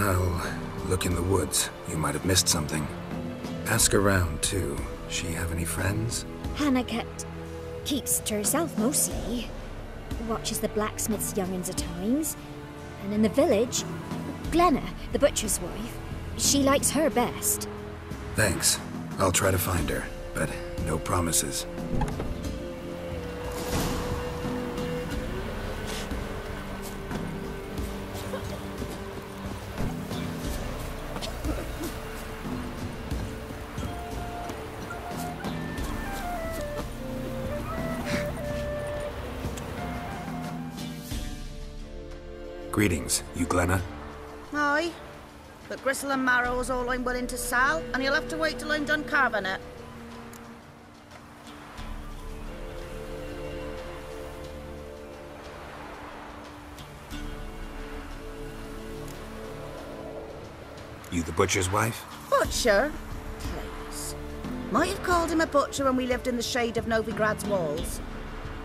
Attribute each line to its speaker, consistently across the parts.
Speaker 1: I'll look in the woods. You might have missed something. Ask around, too. She have any friends?
Speaker 2: Hannah kept... keeps to herself mostly. Watches the blacksmith's young'uns at times. And in the village, Glenna, the butcher's wife, she likes her best.
Speaker 1: Thanks. I'll try to find her, but no promises. Greetings, you Glenna?
Speaker 3: Aye. But gristle and marrow is all I'm willing to sell, and you'll have to wait till I'm done carving it.
Speaker 1: You the butcher's wife?
Speaker 3: Butcher? Please. Might have called him a butcher when we lived in the shade of Novigrad's walls.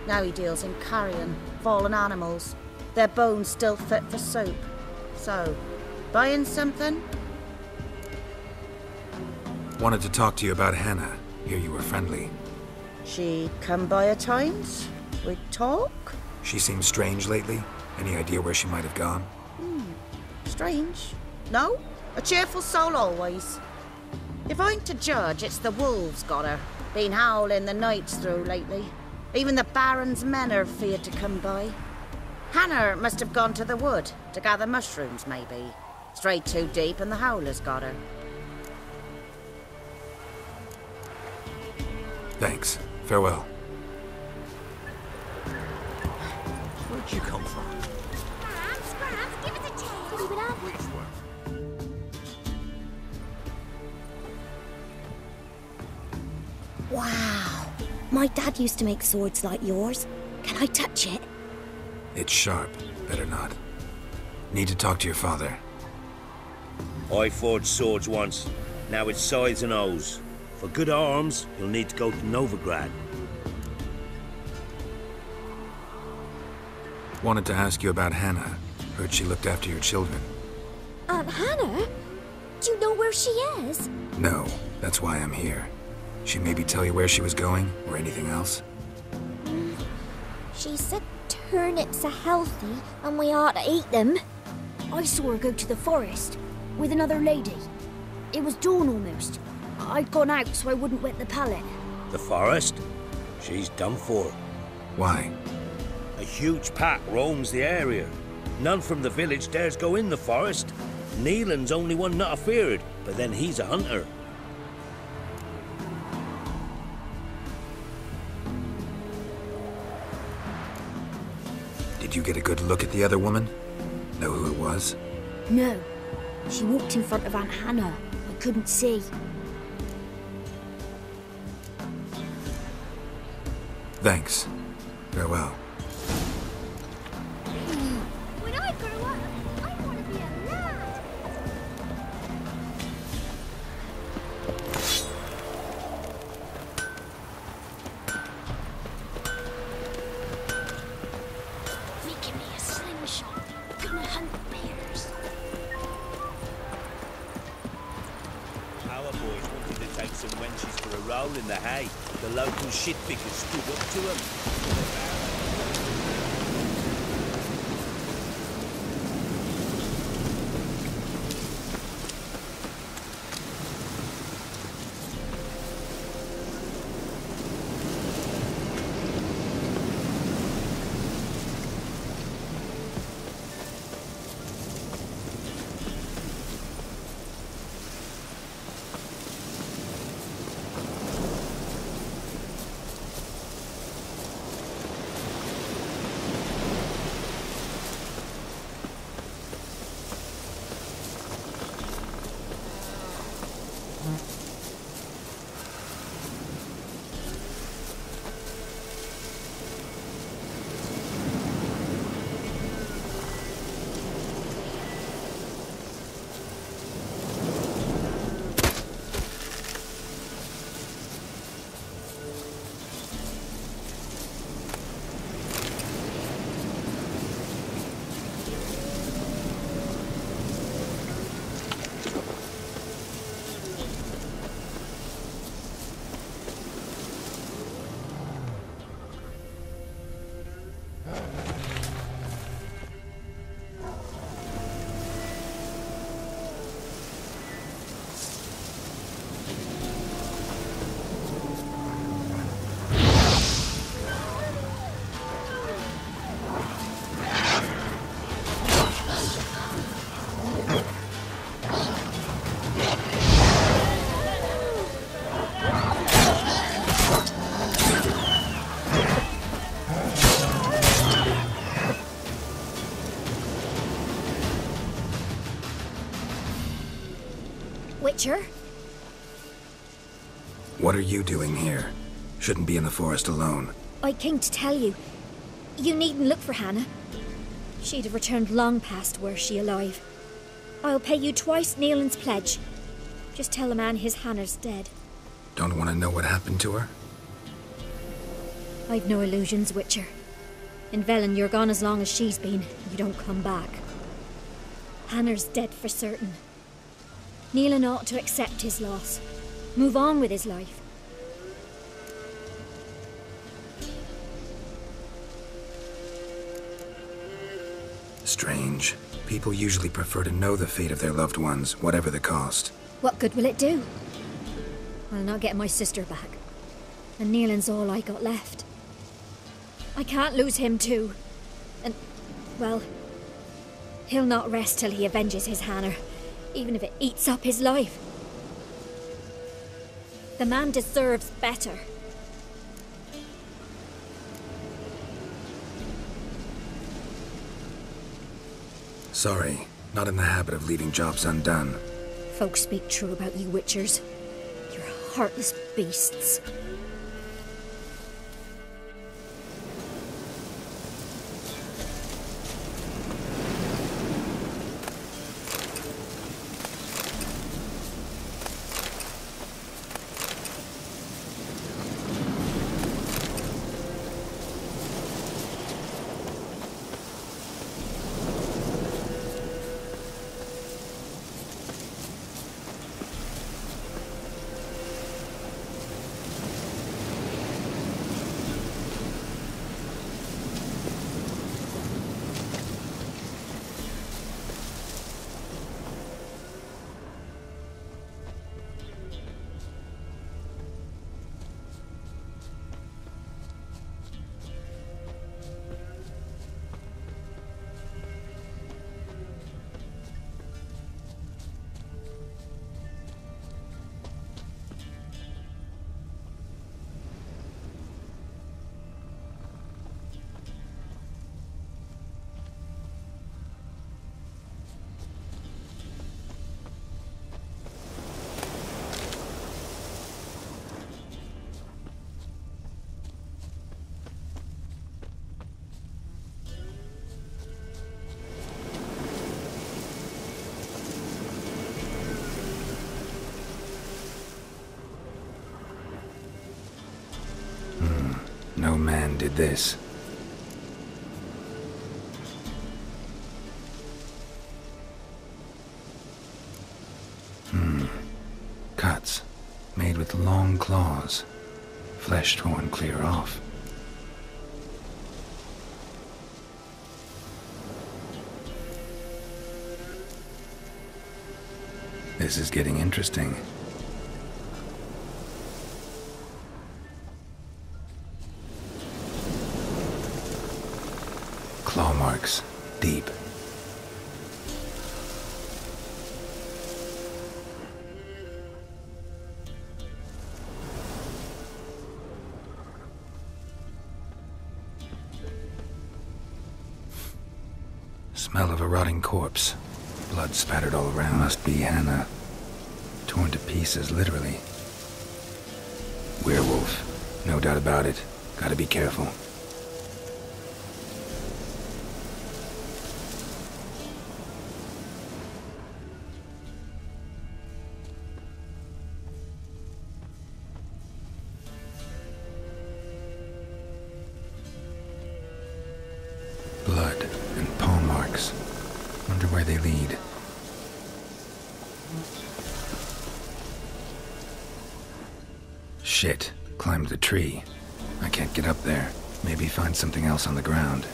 Speaker 3: Now he deals in carrion, fallen animals. Their bones still fit for soap. So, buying something?
Speaker 1: Wanted to talk to you about Hannah. Hear you were friendly.
Speaker 3: She come by at times? We talk?
Speaker 1: She seems strange lately. Any idea where she might have gone?
Speaker 3: Hmm, strange. No? A cheerful soul always. If I'm to judge, it's the wolves got her. Been howling the nights through lately. Even the Baron's men are feared to come by. Hannah must have gone to the wood to gather mushrooms, maybe. Strayed too deep and the howlers got her.
Speaker 1: Thanks. Farewell.
Speaker 4: Where'd you come from?
Speaker 5: Scraps, Scraps, give us a chance. Keep it up.
Speaker 4: Which one?
Speaker 2: Wow. My dad used to make swords like yours. Can I touch it?
Speaker 1: It's sharp. Better not. Need to talk to your father.
Speaker 6: I forged swords once. Now it's scythes and O's. For good arms, you'll need to go to Novigrad.
Speaker 1: Wanted to ask you about Hannah. Heard she looked after your children.
Speaker 2: Um, Hannah? Do you know where she is?
Speaker 1: No, that's why I'm here. She maybe tell you where she was going, or anything else?
Speaker 2: She said turnips are healthy and we ought to eat them. I saw her go to the forest with another lady. It was dawn almost. I'd gone out so I wouldn't wet the pallet.
Speaker 6: The forest? She's done for.
Speaker 1: Why?
Speaker 6: A huge pack roams the area. None from the village dares go in the forest. Nilan's only one not afeared, but then he's a hunter.
Speaker 1: Did you get a good look at the other woman? Know who it was?
Speaker 2: No. She walked in front of Aunt Hannah. I couldn't see.
Speaker 1: Thanks. Farewell.
Speaker 6: In the hay. The local shit pickers stood up to them.
Speaker 1: What are you doing here? Shouldn't be in the forest alone.
Speaker 2: I came to tell you. You needn't look for Hannah. She'd have returned long past were she alive. I'll pay you twice Nilan's pledge. Just tell the man his Hannah's dead.
Speaker 1: Don't want to know what happened to her?
Speaker 2: I've no illusions, Witcher. In Velen, you're gone as long as she's been. You don't come back. Hannah's dead for certain. Nilan ought to accept his loss. Move on with his life.
Speaker 1: Strange. People usually prefer to know the fate of their loved ones, whatever the cost.
Speaker 2: What good will it do? I'll not get my sister back. And Nilan's all I got left. I can't lose him too. And, well, he'll not rest till he avenges his Hannah, even if it eats up his life. The man deserves better.
Speaker 1: Sorry, not in the habit of leaving jobs undone.
Speaker 2: Folks speak true about you Witchers. You're heartless beasts.
Speaker 1: No man did this. Hmm. Cuts. Made with long claws. Flesh torn clear off. This is getting interesting. Marks. Deep. Smell of a rotting corpse. Blood spattered all around. Must be Hannah. Torn to pieces, literally. Werewolf. No doubt about it. Gotta be careful. Wonder where they lead. Shit. Climbed the tree. I can't get up there. Maybe find something else on the ground.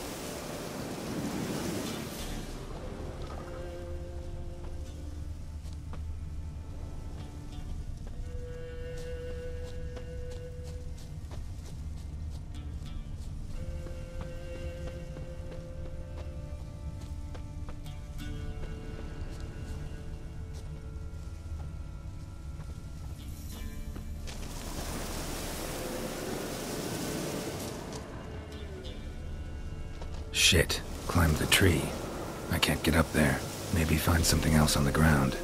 Speaker 1: Shit. Climbed the tree. I can't get up there. Maybe find something else on the ground.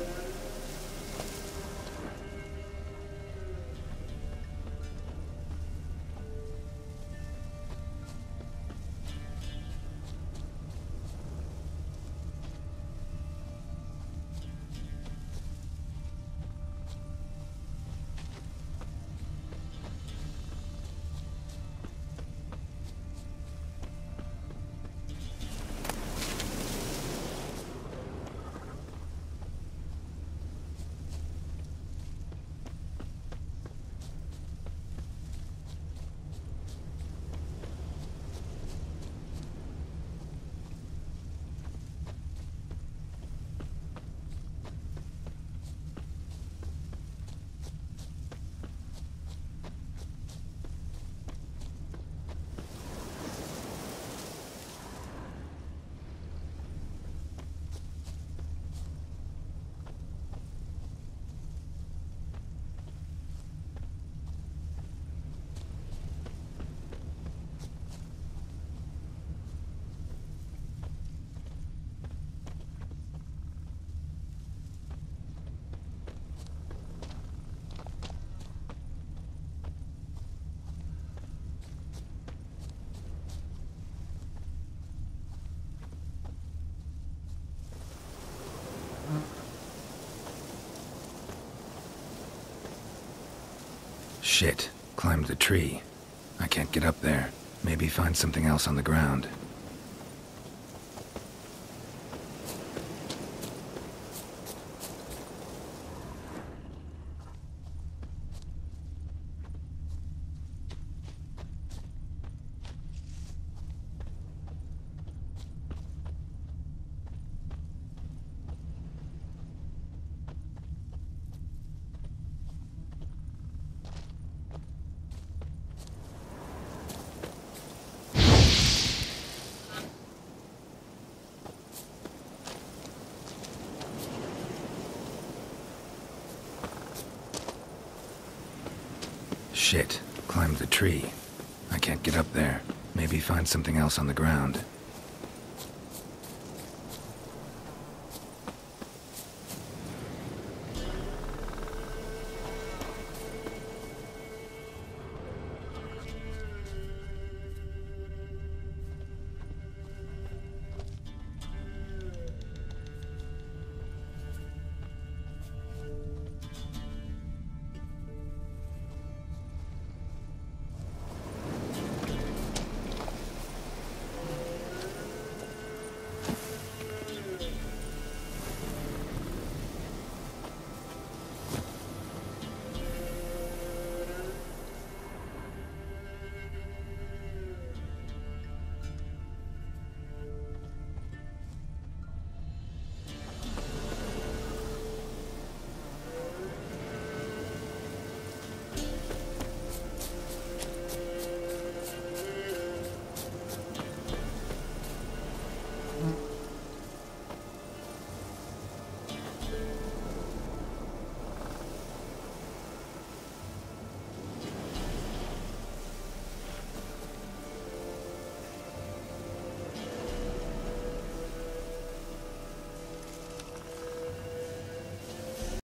Speaker 1: Shit. Climbed the tree. I can't get up there. Maybe find something else on the ground. Shit. Climbed the tree. I can't get up there. Maybe find something else on the ground.